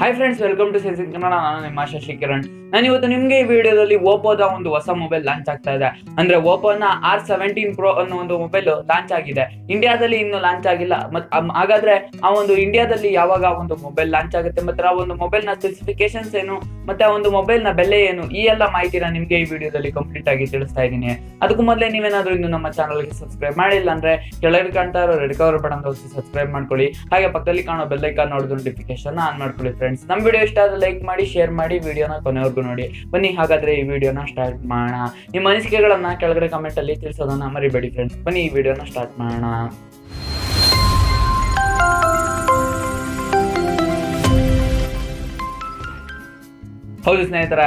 Hi friends welcome to sensing Kannada ನಾನು ನಿಮ್ಮ ಶಶಿ ಕಿರಣ್. ನಾನು ಇವತ್ತು ನಿಮಗೆ ಈ ವಿಡಿಯೋದಲ್ಲಿ ಓಪೋದ ಒಂದು ಹೊಸ ಮೊಬೈಲ್ ಲಾಂಚ್ ಆಗ್ತಾ ಇದೆ. ಅಂದ್ರೆ ಓಪೋನ ಆರ್ ಸೆವೆಂಟೀನ್ ಪ್ರೋ ಅನ್ನೋ ಒಂದು ಮೊಬೈಲ್ ಲಾಂಚ್ ಆಗಿದೆ. ಇಂಡಿಯಾದಲ್ಲಿ ಇನ್ನು ಲಾಂಚ್ ಆಗಿಲ್ಲ. ಮತ್ ಹಾಗಾದ್ರೆ ಆ ಒಂದು ಇಂಡಿಯಾದಲ್ಲಿ ಯಾವಾಗ ಒಂದು ಮೊಬೈಲ್ ಲಾಂಚ್ ಆಗುತ್ತೆ? ಮತ್ತೆ ಆ ಒಂದು ಮೊಬೈಲ್ನ ಸ್ಪೆಸಿಫಿಕೇಶನ್ಸ್ ಏನು? ಮತ್ತೆ ಆ ಒಂದು ಮೊಬೈಲ್ನ ಬೆಲೆ ಏನು? ಈ ಎಲ್ಲ ಮಾಹಿತಿನ ನಿಮ್ಗೆ ಈ ವಿಡಿಯೋದಲ್ಲಿ ಕಂಪ್ಲೀಟ್ ಆಗಿ ತಿಳಿಸ್ತಾ ಇದ್ದೀನಿ. ಅದಕ್ಕೂ ಮೊದಲೇ ನೀವೇನಾದ್ರೂ ಇನ್ನು ನಮ್ಮ ಚಾನಲ್ಗೆ ಸಬ್ಸ್ಕ್ರೈಬ್ ಮಾಡಿಲ್ಲ ಅಂದ್ರೆ ಕೆಳಗೆ ಕಾಣ್ತಾ ಇರೋ ರೆಡ್ ಕವರ್ ಬಟನ್ ಸಬ್ಸ್ಕ್ರೈಬ್ ಮಾಡ್ಕೊಳ್ಳಿ. ಹಾಗೆ ಪಕ್ಕದಲ್ಲಿ ಕಾಣೋ ಬೆಲ್ ಐಕಾನ್ ನೋಡಿದ ನೋಟಿಫಿಕೇಶನ್ ಆನ್ ಮಾಡ್ಕೊಳ್ಳಿ ನಮ್ಮ ವಿಡಿಯೋ ಇಷ್ಟ ಆದ್ರೆ ಲೈಕ್ ಮಾಡಿ ಶೇರ್ ಮಾಡಿ ವಿಡಿಯೋನ ಕೊನೆವರೆಗೂ ನೋಡಿ. ಬನ್ನಿ, ಹಾಗಾದ್ರೆ ಈ ವಿಡಿಯೋನ ಸ್ಟಾರ್ಟ್ ಮಾಡೋಣ. ನಿಮ್ಮ ಅನಿಸಿಕೆಗಳನ್ನ ಕೆಳಗಡೆ ಕಮೆಂಟ್ ಅಲ್ಲಿ ತಿಳಿಸೋದನ್ನ ಮರಿಬೇಡಿ ಫ್ರೆಂಡ್ಸ್ ಬನ್ನಿ, ಈ ವಿಡಿಯೋನ ಸ್ಟಾರ್ಟ್ ಮಾಡೋಣ. ಹೌದು ಸ್ನೇಹಿತರ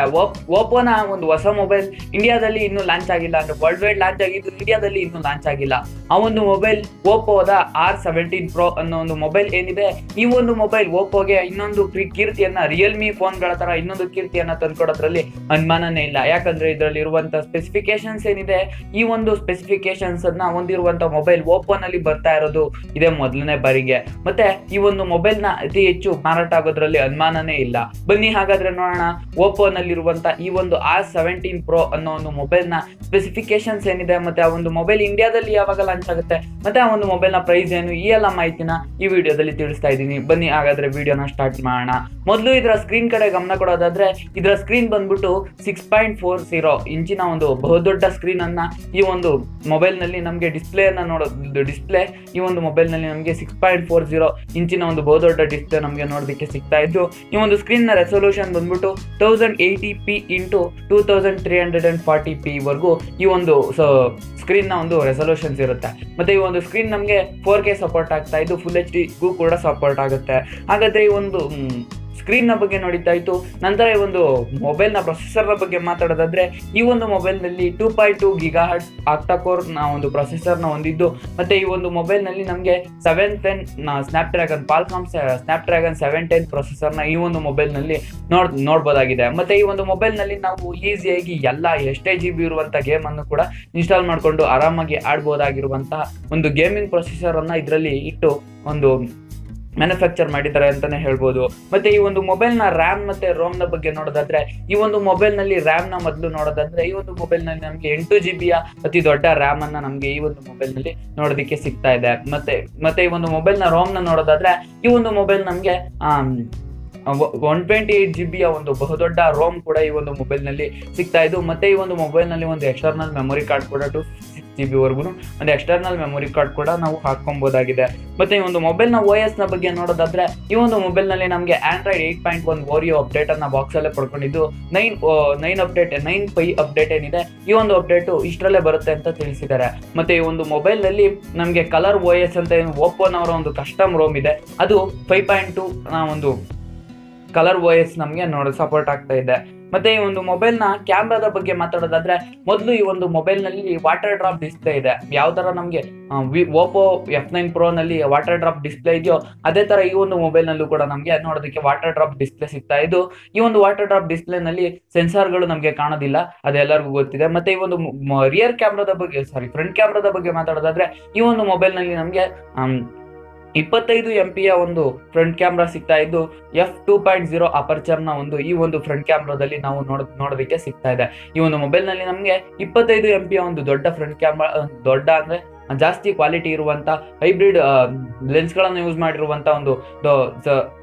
ಓಪೋನ ಒಂದು ಹೊಸ ಮೊಬೈಲ್ ಇಂಡಿಯಾದಲ್ಲಿ ಇನ್ನೂ ಲಾಂಚ್ ಆಗಿಲ್ಲ. ಅಂದ್ರೆ ವರ್ಲ್ಡ್ ವೈಡ್ ಲಾಂಚ್ ಆಗಿದ್ದು ಇಂಡಿಯಾದಲ್ಲಿ ಇನ್ನೂ ಲಾಂಚ್ ಆಗಿಲ್ಲ. ಆ ಒಂದು ಮೊಬೈಲ್ ಓಪೋದ ಆರ್ ಸೆವೆಂಟೀನ್ ಪ್ರೊ ಅನ್ನೋ ಒಂದು ಮೊಬೈಲ್ ಏನಿದೆ, ಈ ಒಂದು ಮೊಬೈಲ್ ಓಪೋಗೆ ಇನ್ನೊಂದು ಕೀರ್ತಿಯನ್ನ ರಿಯಲ್ಮಿ ಫೋನ್ಗಳ ತರ ಇನ್ನೊಂದು ಕೀರ್ತಿಯನ್ನ ತಂದ್ಕೊಡೋದ್ರಲ್ಲಿ ಅನುಮಾನನೇ ಇಲ್ಲ. ಯಾಕಂದ್ರೆ ಇದರಲ್ಲಿ ಇರುವಂತ ಸ್ಪೆಸಿಫಿಕೇಶನ್ಸ್ ಏನಿದೆ, ಈ ಒಂದು ಸ್ಪೆಸಿಫಿಕೇಶನ್ಸ್ ಅನ್ನ ಹೊಂದಿರುವಂತಹ ಮೊಬೈಲ್ ಓಪೋನಲ್ಲಿ ಬರ್ತಾ ಇರೋದು ಇದೇ ಮೊದಲನೇ ಬಾರಿಗೆ. ಮತ್ತೆ ಈ ಒಂದು ಮೊಬೈಲ್ನ ಅತಿ ಹೆಚ್ಚು ಮಾರಾಟ ಆಗೋದ್ರಲ್ಲಿ ಅನುಮಾನನೇ ಇಲ್ಲ. ಬನ್ನಿ ಹಾಗಾದ್ರೆ ನೋಡೋಣ. ಓಪೋನಲ್ಲಿರುವಂತ ಈ ಒಂದು ಆರ್ ಸೆವೆಂಟೀನ್ ಪ್ರೋ ಅನ್ನೋ ಒಂದು ಮೊಬೈಲ್ನ ಸ್ಪೆಸಿಫಿಕೇಶನ್ಸ್ ಏನಿದೆ, ಮತ್ತೆ ಆ ಒಂದು ಮೊಬೈಲ್ ಇಂಡಿಯಾದಲ್ಲಿ ಯಾವಾಗ ಲಾಂಚ್ ಆಗುತ್ತೆ, ಮತ್ತೆ ಆ ಒಂದು ಮೊಬೈಲ್ನ ಪ್ರೈಸ್ ಏನು, ಈ ಎಲ್ಲ ಮಾಹಿತಿನ ಈ ವಿಡಿಯೋದಲ್ಲಿ ತಿಳಿಸ್ತಾ ಇದ್ದೀನಿ. ಬನ್ನಿ, ಹಾಗಾದ್ರೆ ವಿಡಿಯೋನ ಸ್ಟಾರ್ಟ್ ಮಾಡೋಣ. ಮೊದಲು ಇದರ ಸ್ಕ್ರೀನ್ ಕಡೆ ಗಮನ ಕೊಡೋದಾದ್ರೆ, ಇದರ ಸ್ಕ್ರೀನ್ ಬಂದ್ಬಿಟ್ಟು ಸಿಕ್ಸ್ ಪಾಯಿಂಟ್ ಫೋರ್ ಜೀರೋ ಇಂಚಿನ ಒಂದು ಬಹುದೊಡ್ಡ ಸ್ಕ್ರೀನ್ ಅನ್ನ ಈ ಒಂದು ಮೊಬೈಲ್ನಲ್ಲಿ ನಮಗೆ ಡಿಸ್ಪ್ಲೇ ಅನ್ನ ನೋಡೋದು ಡಿಸ್ಪ್ಲೇ ಈ ಒಂದು ಮೊಬೈಲ್ನಲ್ಲಿ ನಮಗೆ ಸಿಕ್ಸ್ ಪಾಯಿಂಟ್ ಫೋರ್ ಜೀರೋ ಇಂಚಿನ ಒಂದು ಬಹುದೊಡ್ಡ ಡಿಸ್ಪ್ಲೇ ನಮಗೆ ನೋಡೋದಕ್ಕೆ ಸಿಗ್ತಾ ಇದ್ದು, ಈ ಒಂದು ಸ್ಕ್ರೀನ್ನ ರೆಸೊಲ್ಯೂಷನ್ ಬಂದ್ಬಿಟ್ಟು thousand eighty P into two thousand three hundred and forty P ವರೆಗೂ ಈ ಒಂದು ಸ್ಕ್ರೀನ್ನ ಒಂದು ರೆಸೊಲ್ಯೂಷನ್ಸ್ ಇರುತ್ತೆ. ಮತ್ತೆ ಈ ಒಂದು ಸ್ಕ್ರೀನ್ ನಮಗೆ ಫೋರ್ ಕೆ ಸಪೋರ್ಟ್ ಆಗ್ತಾ ಇದ್ದು ಫುಲ್ ಎಚ್ ಡಿಗೂ ಕೂಡ ಸಪೋರ್ಟ್ ಆಗುತ್ತೆ. ಹಾಗಾದ್ರೆ ಈ ಒಂದು ಸ್ಕ್ರೀನ್ನ ಬಗ್ಗೆ ನೋಡಿದ್ದಾಯ್ತು. ನಂತರ ಈ ಒಂದು ಮೊಬೈಲ್ನ ಪ್ರೊಸೆಸರ್ನ ಬಗ್ಗೆ ಮಾತಾಡೋದಾದ್ರೆ, ಈ ಒಂದು ಮೊಬೈಲ್ನಲ್ಲಿ ಟೂ ಪಾಯಿಂಟ್ ಟೂ ಗಿಗಾ ಹರ್ಟ್ಸ್ನ ಒಂದು ಪ್ರೊಸೆಸರ್ನ ಹೊಂದಿದ್ದು ಮತ್ತೆ ಈ ಒಂದು ಮೊಬೈಲ್ನಲ್ಲಿ ನಮಗೆ seven ten Snapdragon Qualcomm Snapdragon seven ten ಪ್ರೊಸೆಸರ್ನ ಈ ಒಂದು ಮೊಬೈಲ್ನಲ್ಲಿ ನೋಡ್, ನೋಡ್ಬೋದಾಗಿದೆ. ಮತ್ತೆ ಈ ಒಂದು ಮೊಬೈಲ್ನಲ್ಲಿ ನಾವು ಈಸಿಯಾಗಿ ಎಲ್ಲ ಎಷ್ಟೇ ಜಿ ಬಿ ಗೇಮ್ ಅನ್ನು ಕೂಡ ಇನ್ಸ್ಟಾಲ್ ಮಾಡಿಕೊಂಡು ಆರಾಮಾಗಿ ಆಡ್ಬೋದಾಗಿರುವಂತಹ ಒಂದು ಗೇಮಿಂಗ್ ಪ್ರೊಸೆಸರ್ ಅನ್ನ ಇದರಲ್ಲಿ ಇಟ್ಟು ಒಂದು ಮ್ಯಾನುಫ್ಯಾಕ್ಚರ್ ಮಾಡಿದ್ದಾರೆ ಅಂತಾನೆ ಹೇಳ್ಬೋದು. ಮತ್ತೆ ಈ ಒಂದು ಮೊಬೈಲ್ನ ರ್ಯಾಮ್ ಮತ್ತೆ ರೋಮ್ನ ಬಗ್ಗೆ ನೋಡೋದಾದ್ರೆ, ಈ ಒಂದು ಮೊಬೈಲ್ನಲ್ಲಿ ರ್ಯಾಮ್ನ ಮೊದಲು ನೋಡೋದಾದ್ರೆ, ಈ ಒಂದು ಮೊಬೈಲ್ನಲ್ಲಿ ನಮಗೆ ಎಂಟು ಜಿ ಬಿಯ ಅತಿ ದೊಡ್ಡ ರ್ಯಾಮ್ ಅನ್ನ ನಮಗೆ ಈ ಒಂದು ಮೊಬೈಲ್ನಲ್ಲಿ ನೋಡೋದಕ್ಕೆ ಸಿಗ್ತಾ ಇದೆ. ಮತ್ತೆ ಮತ್ತೆ ಈ ಒಂದು ಮೊಬೈಲ್ನ ರೋಮ್ನ ನೋಡೋದಾದ್ರೆ, ಈ ಒಂದು ಮೊಬೈಲ್ ನಮಗೆ ಒನ್ ಟ್ವೆಂಟಿ ಏಟ್ ಜಿ ಬಿಯ ಒಂದು ಬಹುದೊಡ್ಡ ರೋಮ್ ಕೂಡ ಈ ಒಂದು ಮೊಬೈಲ್ನಲ್ಲಿ ಸಿಗ್ತಾ ಇದ್ದು, ಮತ್ತೆ ಈ ಒಂದು ಮೊಬೈಲ್ನಲ್ಲಿ ಒಂದು ಎಕ್ಸ್ಟರ್ನಲ್ ಮೆಮೊರಿ ಕಾರ್ಡ್ ಕೂಡ ಟು ಜಿ ಬಿ ವರ್ಗು ಒಂದು ಎಕ್ಸ್ಟರ್ನಲ್ ಮೆಮೊರಿ ಕಾರ್ಡ್ ಕೂಡ ನಾವು ಹಾಕೊಬಹುದಾಗಿದೆ ಮತ್ತೆ ಈ ಒಂದು ಮೊಬೈಲ್ನ ಓ ಎಸ್ನ ಬಗ್ಗೆ ನೋಡೋದಾದ್ರೆ, ಈ ಒಂದು ಮೊಬೈಲ್ನಲ್ಲಿ ನಮಗೆ Android eight point one Oreo update ಅನ್ನ ಬಾಕ್ಸ್ ಅಲ್ಲೇ ಪಡ್ಕೊಂಡಿದ್ದು. Nine nine update nine pie update ಏನಿದೆ, ಈ ಒಂದು ಅಪ್ಡೇಟ್ ಇಷ್ಟರಲ್ಲೇ ಬರುತ್ತೆ ಅಂತ ತಿಳಿಸಿದ್ದಾರೆ. ಮತ್ತೆ ಈ ಒಂದು ಮೊಬೈಲ್ನಲ್ಲಿ ನಮಗೆ ಕಲರ್ ಓ ಎಸ್ ಅಂತ ಏನು ಓಪೋನವರ ಒಂದು ಕಸ್ಟಮ್ ರೋಮ್ ಇದೆ. ಅದು ಫೈವ್ ಪಾಯಿಂಟ್ ಟು ಒಂದು ಕಲರ್ ಓ ಎಸ್ ನಮಗೆ ನೋಡ ಸಪೋರ್ಟ್ ಆಗ್ತಾ ಇದೆ. ಮತ್ತೆ ಈ ಒಂದು ಮೊಬೈಲ್ನ ಕ್ಯಾಮ್ರಾದ ಬಗ್ಗೆ ಮಾತಾಡೋದಾದ್ರೆ, ಮೊದಲು ಈ ಒಂದು ಮೊಬೈಲ್ನಲ್ಲಿ ವಾಟರ್ ಡ್ರಾಪ್ ಡಿಸ್ಪ್ಲೇ ಇದೆ. ಯಾವ ತರ ನಮಗೆ ಓಪೋ ಎಫ್ ನೈನ್ ಪ್ರೋ ನಲ್ಲಿ ವಾಟರ್ ಡ್ರಾಪ್ ಡಿಸ್ಪ್ಲೇ ಇದೆಯೋ, ಅದೇ ತರ ಈ ಒಂದು ಮೊಬೈಲ್ ನಲ್ಲೂ ಕೂಡ ನಮಗೆ ನೋಡೋದಕ್ಕೆ ವಾಟರ್ ಡ್ರಾಪ್ ಡಿಸ್ಪ್ಲೇ ಸಿಗ್ತಾ ಇದ್ದು, ಈ ಒಂದು ವಾಟರ್ ಡ್ರಾಪ್ ಡಿಸ್ಪ್ಲೇ ನಲ್ಲಿ ಸೆನ್ಸಾರ್ಗಳು ನಮಗೆ ಕಾಣೋದಿಲ್ಲ ಅದೆಲ್ಲರಿಗೂ ಗೊತ್ತಿದೆ. ಮತ್ತೆ ಈ ಒಂದು ರಿಯರ್ ಕ್ಯಾಮ್ರಾದ ಬಗ್ಗೆ ಸಾರಿ ಫ್ರಂಟ್ ಕ್ಯಾಮ್ರಾದ ಬಗ್ಗೆ ಮಾತಾಡೋದಾದ್ರೆ, ಈ ಒಂದು ಮೊಬೈಲ್ನಲ್ಲಿ ನಮಗೆ ಇಪ್ಪತ್ತೈದು ಎಂ ಪಿಯ ಒಂದು ಫ್ರಂಟ್ ಕ್ಯಾಮ್ರಾ ಸಿಗ್ತಾ ಇದ್ದು ಎಫ್ ಟೂ ಪಾಯಿಂಟ್ ಜೀರೋ ಅಪರ್ಚರ್ನ ಒಂದು ಈ ಒಂದು ಫ್ರಂಟ್ ಕ್ಯಾಮ್ರಾದಲ್ಲಿ ನಾವು ನೋಡ, ನೋಡೋದಕ್ಕೆ ಸಿಗ್ತಾ ಇದೆ. ಈ ಒಂದು ಮೊಬೈಲ್ನಲ್ಲಿ ನಮಗೆ ಇಪ್ಪತ್ತೈದು ಎಂ ಪಿಯ ಒಂದು ದೊಡ್ಡ ಫ್ರಂಟ್ ಕ್ಯಾಮ್ರಾ ದೊಡ್ಡ ಅಂದ್ರೆ ಜಾಸ್ತಿ ಕ್ವಾಲಿಟಿ ಇರುವಂಥ ಹೈಬ್ರಿಡ್ ಲೆನ್ಸ್ಗಳನ್ನು ಯೂಸ್ ಮಾಡಿರುವಂಥ ಒಂದು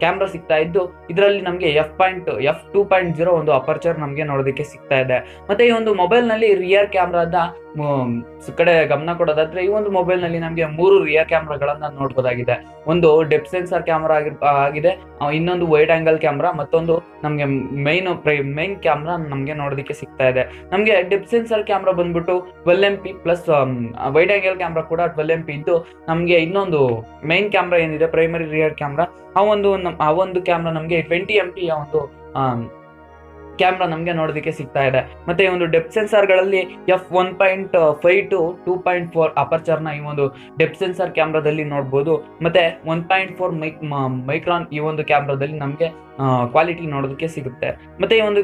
ಕ್ಯಾಮ್ರಾ ಸಿಗ್ತಾ ಇದ್ದು ಇದರಲ್ಲಿ ನಮಗೆ F point F two point zero ಒಂದು ಅಪರ್ಚರ್ ನಮಗೆ ನೋಡೋದಕ್ಕೆ ಸಿಗ್ತಾ ಇದೆ. ಮತ್ತೆ ಈ ಒಂದು ಮೊಬೈಲ್ನಲ್ಲಿ ರಿಯರ್ ಕ್ಯಾಮ್ರಾದ ಕಡೆ ಗಮನ ಕೊಡೋದಾದ್ರೆ ಈ ಒಂದು ಮೊಬೈಲ್ನಲ್ಲಿ ನಮಗೆ ಮೂರು ರಿಯರ್ ಕ್ಯಾಮ್ರಾಗಳನ್ನ ನೋಡಬಹುದಾಗಿದೆ ಒಂದು ಡೆಪ್ ಸೆನ್ಸರ್ ಕ್ಯಾಮ್ರಾ ಆಗಿದೆ ಇನ್ನೊಂದು ವೈಡ್ ಆಂಗಲ್ ಕ್ಯಾಮ್ರಾ ಮತ್ತೊಂದು ನಮಗೆ ಮೈನ್ ಮೈನ್ ಕ್ಯಾಮ್ರಾ ನಮಗೆ ನೋಡೋದಕ್ಕೆ ಸಿಗ್ತಾ ಇದೆ. ನಮಗೆ ಡೆಪ್ ಸೆನ್ಸರ್ ಕ್ಯಾಮ್ರಾ ಬಂದ್ಬಿಟ್ಟು twelve M P plus wide angle camera ಕೂಡ ಟ್ವೆಲ್ ಎಂ ಪಿ ಇದ್ದು ನಮಗೆ ಇನ್ನೊಂದು ಮೈನ್ ಕ್ಯಾಮ್ರಾ ಏನಿದೆ ಪ್ರೈಮರಿ ರಿಯರ್ ಕ್ಯಾಮ್ರಾ ಆ ಒಂದು ಆ ಒಂದು ಕ್ಯಾಮ್ರಾ ನಮಗೆ ಟ್ವೆಂಟಿ ಎಂ ಪಿ ಒಂದು ಕ್ಯಾಮ್ರಾ ನಮಗೆ ನೋಡೋದಕ್ಕೆ ಸಿಗ್ತಾ ಇದೆ. ಮತ್ತೆ ಈ ಒಂದು depth ಸೆನ್ಸಾರ್ಗಳಲ್ಲಿ F one point five to two point four ಅಪರ್ಚರ್ನ ಈ ಒಂದು ಡೆಪ್ ಸೆನ್ಸಾರ್ ಕ್ಯಾಮ್ರಾದಲ್ಲಿ ನೋಡ್ಬೋದು. ಮತ್ತೆ one point four mic micron ಈ ಒಂದು ಕ್ಯಾಮ್ರಾದಲ್ಲಿ ನಮಗೆ ಕ್ವಾಲಿಟಿ ನೋಡೋದಕ್ಕೆ ಸಿಗುತ್ತೆ. ಮತ್ತೆ ಈ ಒಂದು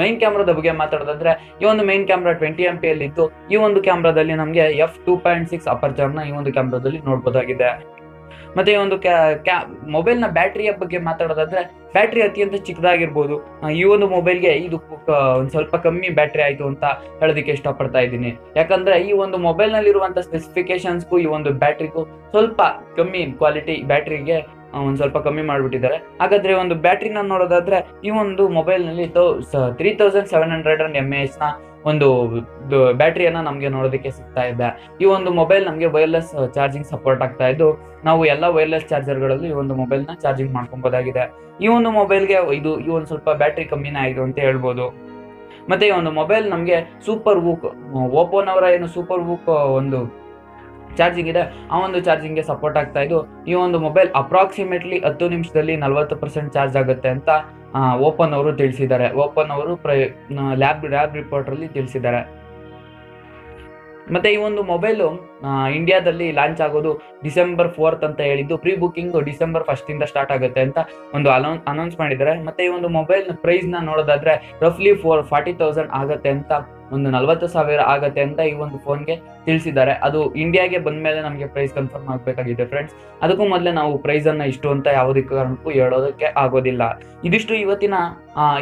ಮೈನ್ ಕ್ಯಾಮ್ರಾದ ಬಗ್ಗೆ ಮಾತಾಡೋದಂದ್ರೆ, ಈ ಒಂದು main camera twenty M P ಅಲ್ಲಿ ಇದ್ದು ಈ ಒಂದು ಕ್ಯಾಮ್ರಾದಲ್ಲಿ ನಮಗೆ ಎಫ್ ಟೂ ಪಾಯಿಂಟ್ ಸಿಕ್ಸ್ ಅಪರ್ಚರ್ನ ಈ ಒಂದು ಕ್ಯಾಮ್ರಾದಲ್ಲಿ ನೋಡ್ಬೋದಾಗಿದೆ. ಮತ್ತೆ ಒಂದು ಕ್ಯಾ ಮೊಬೈಲ್ನ ಬ್ಯಾಟ್ರಿಯ ಬಗ್ಗೆ ಮಾತಾಡೋದಾದ್ರೆ ಬ್ಯಾಟ್ರಿ ಅತ್ಯಂತ ಚಿಕ್ಕದಾಗಿರ್ಬೋದು. ಈ ಒಂದು ಮೊಬೈಲ್ಗೆ ಇದು ಒಂದು ಸ್ವಲ್ಪ ಕಮ್ಮಿ ಬ್ಯಾಟ್ರಿ ಆಯ್ತು ಅಂತ ಹೇಳೋದಕ್ಕೆ ಇಷ್ಟಪಡ್ತಾ ಇದ್ದೀನಿ. ಯಾಕಂದ್ರೆ ಈ ಒಂದು ಮೊಬೈಲ್ನಲ್ಲಿರುವಂಥ ಸ್ಪೆಸಿಫಿಕೇಶನ್ಸ್ಗೂ ಈ ಒಂದು ಬ್ಯಾಟ್ರಿಗೂ ಸ್ವಲ್ಪ ಕಮ್ಮಿ ಕ್ವಾಲಿಟಿ ಬ್ಯಾಟ್ರಿಗೆ ಒಂದು ಸ್ವಲ್ಪ ಕಮ್ಮಿ ಮಾಡಿಬಿಟ್ಟಿದ್ದಾರೆ. ಹಾಗಾದ್ರೆ ಒಂದು ಬ್ಯಾಟ್ರಿನ ನೋಡೋದಾದ್ರೆ, ಈ ಒಂದು ಮೊಬೈಲ್ನಲ್ಲಿ thou three thousand seven hundred and M A ನ ಒಂದು ಬ್ಯಾಟ್ರಿಯನ್ನ ನಮಗೆ ನೋಡೋದಕ್ಕೆ ಸಿಗ್ತಾ ಇದೆ. ಈ ಒಂದು ಮೊಬೈಲ್ ನಮಗೆ ವೈರ್ಲೆಸ್ ಚಾರ್ಜಿಂಗ್ ಸಪೋರ್ಟ್ ಆಗ್ತಾ ಇದ್ದು, ನಾವು ಎಲ್ಲ ವೈರ್ಲೆಸ್ ಚಾರ್ಜರ್ಗಳಲ್ಲಿ ಈ ಒಂದು ಮೊಬೈಲ್ನ ಚಾರ್ಜಿಂಗ್ ಮಾಡ್ಕೊಬೋದಾಗಿದೆ. ಈ ಒಂದು ಮೊಬೈಲ್ಗೆ ಇದು, ಈ ಒಂದು ಸ್ವಲ್ಪ ಬ್ಯಾಟ್ರಿ ಕಮ್ಮಿನೇ ಆಗಿದೆ ಅಂತ ಹೇಳ್ಬೋದು. ಮತ್ತೆ ಈ ಒಂದು ಮೊಬೈಲ್ ನಮಗೆ ಸೂಪರ್ ವೂಕ್ ಓಪೋನವರ ಏನು ಸೂಪರ್ ವೂಕ್ ಒಂದು ಚಾರ್ಜಿಂಗ್ ಇದೆ, ಆ ಒಂದು ಚಾರ್ಜಿಂಗ್ಗೆ ಸಪೋರ್ಟ್ ಆಗ್ತಾ ಇದ್ದು, ಈ ಒಂದು ಮೊಬೈಲ್ ಅಪ್ರಾಕ್ಸಿಮೇಟ್ಲಿ ಹತ್ತು ನಿಮಿಷದಲ್ಲಿ ನಲವತ್ತು ಪರ್ಸೆಂಟ್ ಚಾರ್ಜ್ ಆಗುತ್ತೆ ಅಂತ ಓಪನ್ ಅವರು ತಿಳಿಸಿದ್ದಾರೆ. ಓಪನ್ ಅವರು ಲ್ಯಾಬ್ ಲ್ಯಾಬ್ ರಿಪೋರ್ಟ್ ಅಲ್ಲಿ ತಿಳಿಸಿದ್ದಾರೆ. ಮತ್ತೆ ಈ ಒಂದು ಮೊಬೈಲು ಇಂಡಿಯಾದಲ್ಲಿ ಲಾಂಚ್ ಆಗೋದು ಡಿಸೆಂಬರ್ ಫೋರ್ತ್ ಅಂತ ಹೇಳಿದ್ದು. ಪ್ರೀ ಬುಕ್ಕಿಂಗ್ ಡಿಸೆಂಬರ್ ಫಸ್ಟ್ ಇಂದ ಸ್ಟಾರ್ಟ್ ಆಗುತ್ತೆ ಅಂತ ಒಂದು ಅನೌನ್ಸ್ ಅನೌನ್ಸ್ ಮಾಡಿದ್ದಾರೆ. ಮತ್ತೆ ಈ ಒಂದು ಮೊಬೈಲ್ ಪ್ರೈಸ್ನ ನೋಡೋದಾದ್ರೆ ರಫ್ಲಿ ಫೋರ್ ಫಾರ್ಟಿ ತೌಸಂಡ್ ಆಗುತ್ತೆ ಅಂತ, ಒಂದು ನಲವತ್ತು ಸಾವಿರ ಆಗುತ್ತೆ ಅಂತ ಈ ಒಂದು ಫೋನ್ಗೆ ತಿಳಿಸಿದ್ದಾರೆ. ಅದು ಇಂಡಿಯಾಗೆ ಬಂದ ಮೇಲೆ ನಮಗೆ ಪ್ರೈಸ್ ಕನ್ಫರ್ಮ್ ಆಗಬೇಕಾಗಿದೆ ಫ್ರೆಂಡ್ಸ್ ಅದಕ್ಕೂ ಮೊದಲೇ ನಾವು ಪ್ರೈಸನ್ನು ಇಷ್ಟು ಅಂತ ಯಾವುದೇ ಕಾರಣಕ್ಕೂ ಹೇಳೋದಕ್ಕೆ ಆಗೋದಿಲ್ಲ. ಇದಿಷ್ಟು ಇವತ್ತಿನ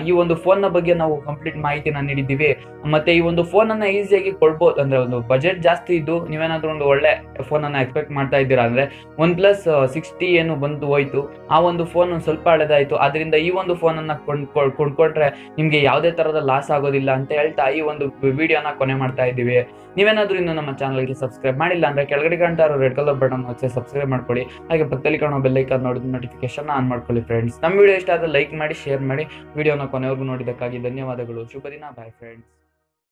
ಈ ಒಂದು ಫೋನ್ನ ಬಗ್ಗೆ ನಾವು ಕಂಪ್ಲೀಟ್ ಮಾಹಿತಿನ ನೀಡಿದ್ದೀವಿ. ಮತ್ತೆ ಈ ಒಂದು ಫೋನನ್ನು ಈಸಿಯಾಗಿ ಕೊಡ್ಬೋದು. ಅಂದರೆ ಒಂದು ಬಜೆಟ್ ಜಾಸ್ತಿ ಇದ್ದು ನೀವೇನಾದರೂ ಒಂದು ಒಳ್ಳೆ ಫೋನನ್ನು ಎಕ್ಸ್ಪೆಕ್ಟ್ ಮಾಡ್ತಾ ಇದ್ದೀರಾ ಅಂದ್ರೆ ಒನ್ ಪ್ಲಸ್ ಸಿಕ್ಸ್ಟಿ ಏನು ಬಂದು ಹೋಯ್ತು. ಆ ಒಂದು ಫೋನ್ ಒಂದು ಸ್ವಲ್ಪ ಹಳೆದಾಯ್ತು. ಅದರಿಂದ ಈ ಒಂದು ಫೋನ್ ಕೊಂಡ್ಕೊಂಡು ಕೊಂಡ್ಕೊ- ಕೊಂಡ್ಕೊಂಡ್ರೆ ನಿಮ್ಗೆ ಯಾವುದೇ ಥರದ ಲಾಸ್ ಆಗೋದಿಲ್ಲ ಅಂತ ಹೇಳ್ತಾ ಈ ಒಂದು ವಿಡಿಯೋನ ಕೊನೆ ಮಾಡ್ತಾ ಇದ್ದೀವಿ. ನೀವೇನಾದರೂ ಇನ್ನು ನಮ್ಮ ನಮ್ಮ ಚಾನಲ್ಗೆ ಸಬ್ಸ್ಕ್ರೈಬ್ ಮಾಡಿಲ್ಲ ಅಂದ್ರೆ ಕೆಳಗಡೆ ಕಾಣ್ತಾ ಇರೋ ರೆಡ್ ಕಲರ್ ಬಟನ್ ಹಚ್ಚಿ ಸಬ್ಸ್ಕ್ರೈಬ್ ಮಾಡ್ಕೊಳ್ಳಿ. ಹಾಗೆ ಪಕ್ಕದಲ್ಲಿ ಕಾಣೋ ಬೆಲ್ ಬೆಲ್ಲೈಕನ್ ನೋಡಿದ ನೋಟಿಫಿಕೇಶನ್ ಆನ್ ಮಾಡ್ಕೊಳ್ಳಿ ಫ್ರೆಂಡ್ಸ್ ನಮ್ಮ ವಿಡಿಯೋ ಇಷ್ಟ ಆದ್ರೆ ಲೈಕ್ ಮಾಡಿ ಶೇರ್ ಮಾಡಿ. ವಿಡಿಯೋನ ಕೊನೆವರೆಗೂ ನೋಡಿದ್ದಕ್ಕಾಗಿ ಧನ್ಯವಾದಗಳು. ಶುಭ ದಿನ. Bye friends